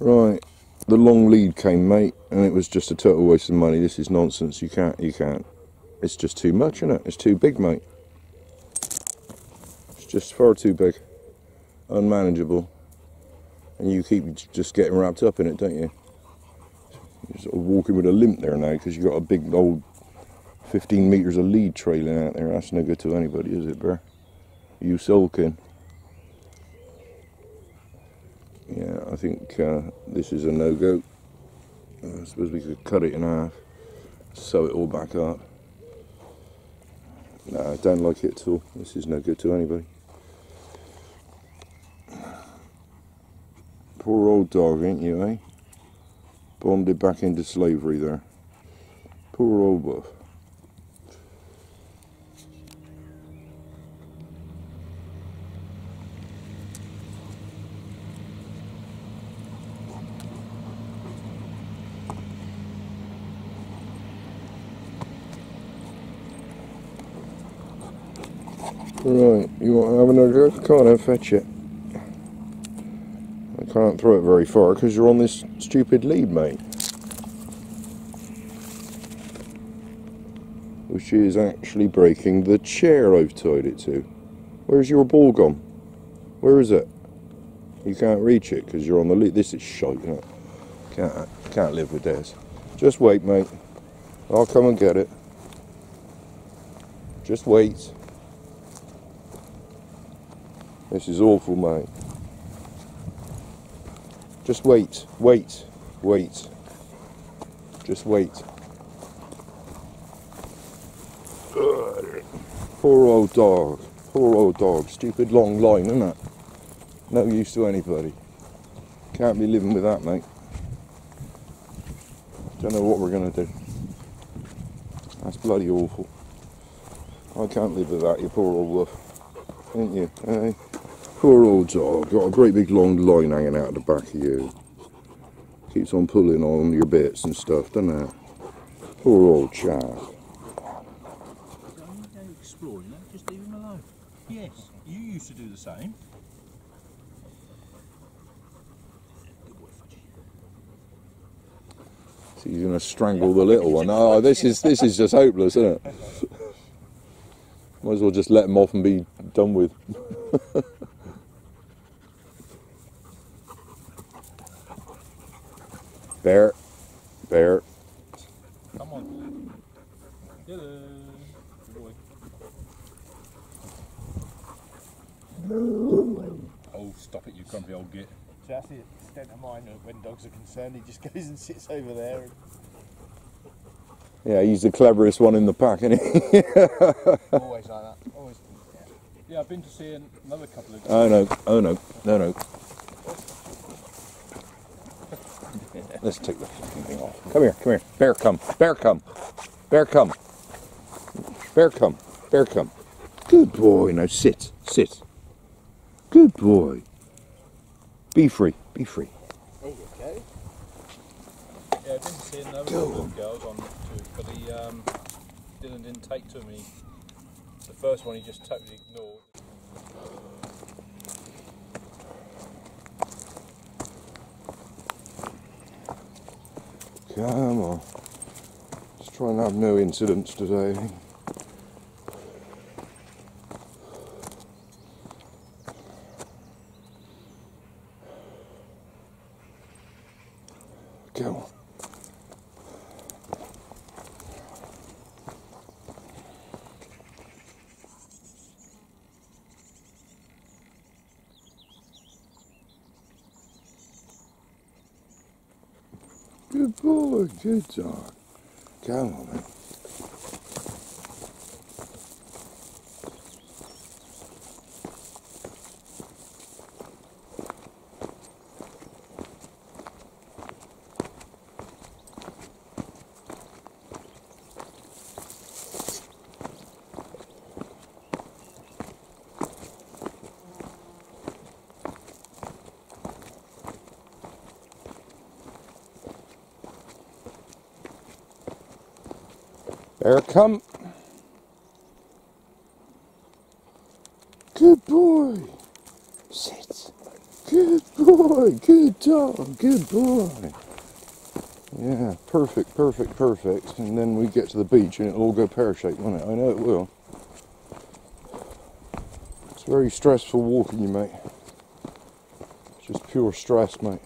Right, the long lead came, mate, and it was just a total waste of money. This is nonsense. You can't, you can't. It's just too much, isn't it? It's too big, mate. It's just far too big, unmanageable, and you keep just getting wrapped up in it, don't you? You're sort of walking with a limp there now because you've got a big old 15 meters of lead trailing out there. That's no good to anybody, is it, bro? You sulking. Yeah, I think uh, this is a no-go. I suppose we could cut it in half, sew it all back up. No, I don't like it at all. This is no good to anybody. Poor old dog, ain't you, eh? Bonded back into slavery there. Poor old buff. Right, you want have another go? Can't I fetch it? I can't throw it very far because you're on this stupid lead, mate. Which is actually breaking the chair I've tied it to. Where's your ball gone? Where is it? You can't reach it because you're on the lead. This is shite, isn't it? Can't, can't live with this. Just wait, mate. I'll come and get it. Just wait. This is awful, mate. Just wait, wait, wait. Just wait. Poor old dog. Poor old dog. Stupid long line, isn't it? No use to anybody. Can't be living with that, mate. Don't know what we're going to do. That's bloody awful. I can't live with that, you poor old wolf. Ain't you? Eh? Poor old dog. Got a great big long line hanging out the back of you. Keeps on pulling on your bits and stuff, doesn't it? Poor old chap. Don't go exploring that, just leave him alone. Yes, you used to do the same. Good boy, Fudgy. He's gonna strangle the little one. Oh, this is this is just hopeless, isn't it? Might as well just let him off and be done with. bear, bear. Come on. Hello. Good boy. Oh, stop it, you grumpy old git. So that's the extent of mine when dogs are concerned. He just goes and sits over there. And Yeah, he's the cleverest one in the pack, isn't he? always like that. Always. Yeah, I've been to see another couple of. oh no, oh no, no, no. Let's take the fucking thing off. Come here, come here. Bear, come. Bear, come. Bear, come. Bear, come. Bear, come. Good boy. Now sit, sit. Good boy. Be free, be free. There you. Yeah, I've been to see another Go girls on two, but he um, didn't take to me. The first one he just totally ignored. Come on. Let's try and have no incidents today. Go on. Good good dog. Come on, man. There come. Good boy. Sit. Good boy. good dog, good boy. Yeah, perfect, perfect, perfect. And then we get to the beach and it'll all go pear-shaped, won't it? I know it will. It's very stressful walking you, mate. It's Just pure stress, mate.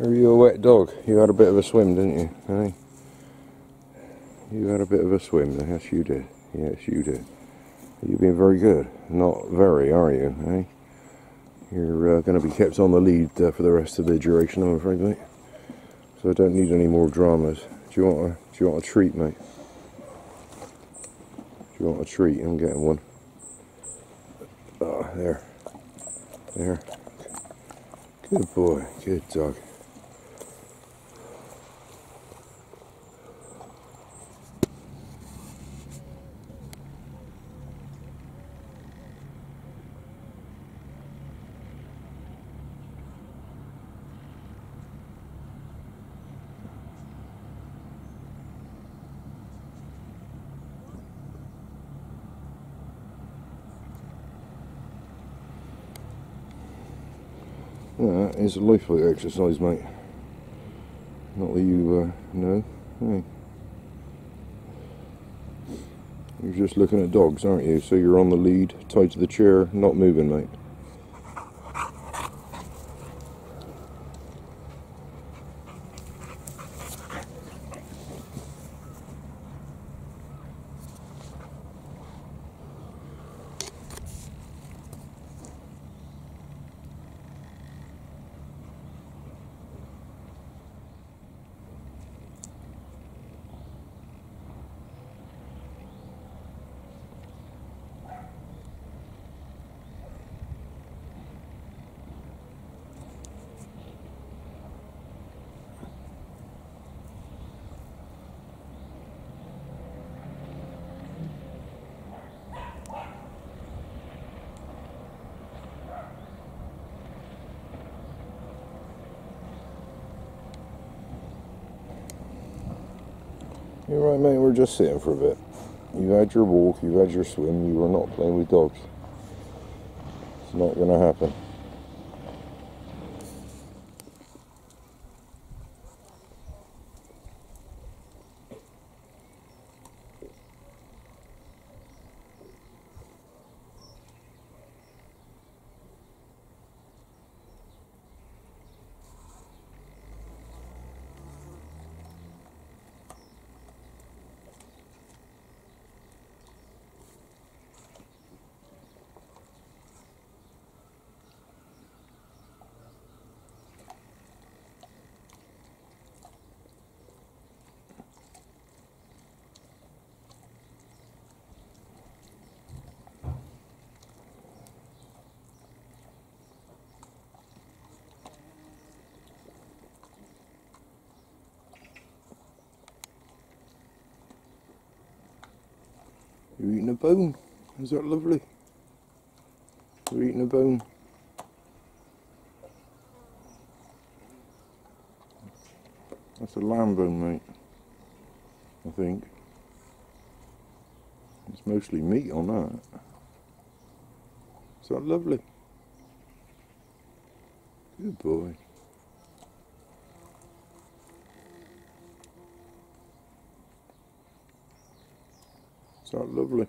Are you a wet dog? You had a bit of a swim, didn't you? Hey? You had a bit of a swim. Yes, you did. Yes, you did. You've been very good. Not very, are you? Hey? You're uh, going to be kept on the lead uh, for the rest of the duration, I'm afraid, mate. So I don't need any more dramas. Do you want a, do you want a treat, mate? Do you want a treat? I'm getting one. Ah, there. There. Good boy. Good dog. That is a lifelike exercise, mate. Not that you uh, know. Hey. You're just looking at dogs, aren't you? So you're on the lead, tied to the chair, not moving, mate. You're right, mate. We're just sitting for a bit. You had your walk, you had your swim, you were not playing with dogs. It's not going to happen. You're eating a bone. Is that lovely? You're eating a bone. That's a lamb bone, mate. I think. It's mostly meat on that. Is that lovely? Good boy. Is not lovely?